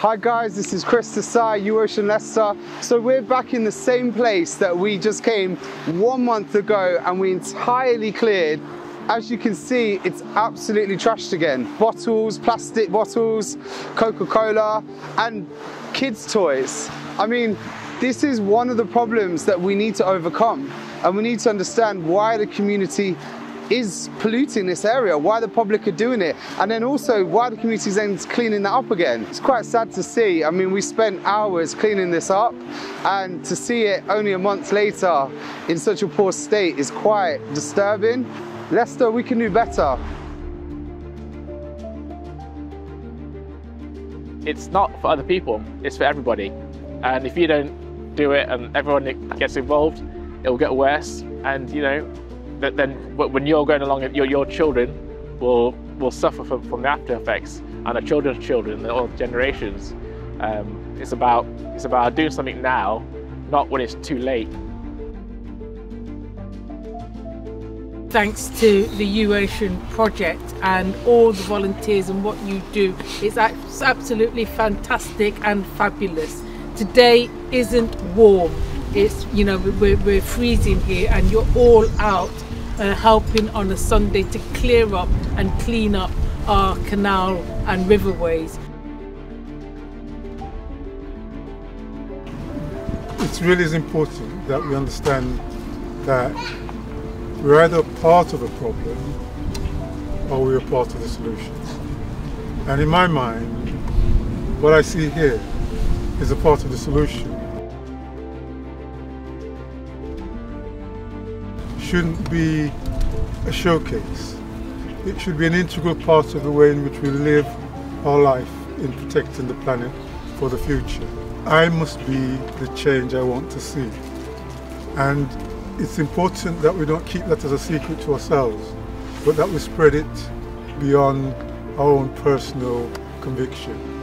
Hi guys, this is Chris Desai, UOcean Leicester. So we're back in the same place that we just came one month ago and we entirely cleared. As you can see, it's absolutely trashed again. Bottles, plastic bottles, Coca-Cola, and kids' toys. I mean, this is one of the problems that we need to overcome. And we need to understand why the community is polluting this area, why the public are doing it, and then also why the community is then cleaning that up again. It's quite sad to see. I mean, we spent hours cleaning this up, and to see it only a month later in such a poor state is quite disturbing. Leicester, we can do better. It's not for other people, it's for everybody. And if you don't do it and everyone gets involved, it'll get worse. And you know, then when you're going along, your, your children will will suffer from, from the after effects, and our children's children, and all generations. Um, it's about it's about doing something now, not when it's too late. Thanks to the UOcean project and all the volunteers and what you do, it's absolutely fantastic and fabulous. Today isn't warm. It's you know we're, we're freezing here, and you're all out uh, helping on a Sunday to clear up and clean up our canal and riverways. It's really important that we understand that we're either part of the problem or we're part of the solution. And in my mind, what I see here is a part of the solution. Shouldn't be a showcase. It should be an integral part of the way in which we live our life in protecting the planet for the future. I must be the change I want to see. And it's important that we don't keep that as a secret to ourselves, but that we spread it beyond our own personal conviction.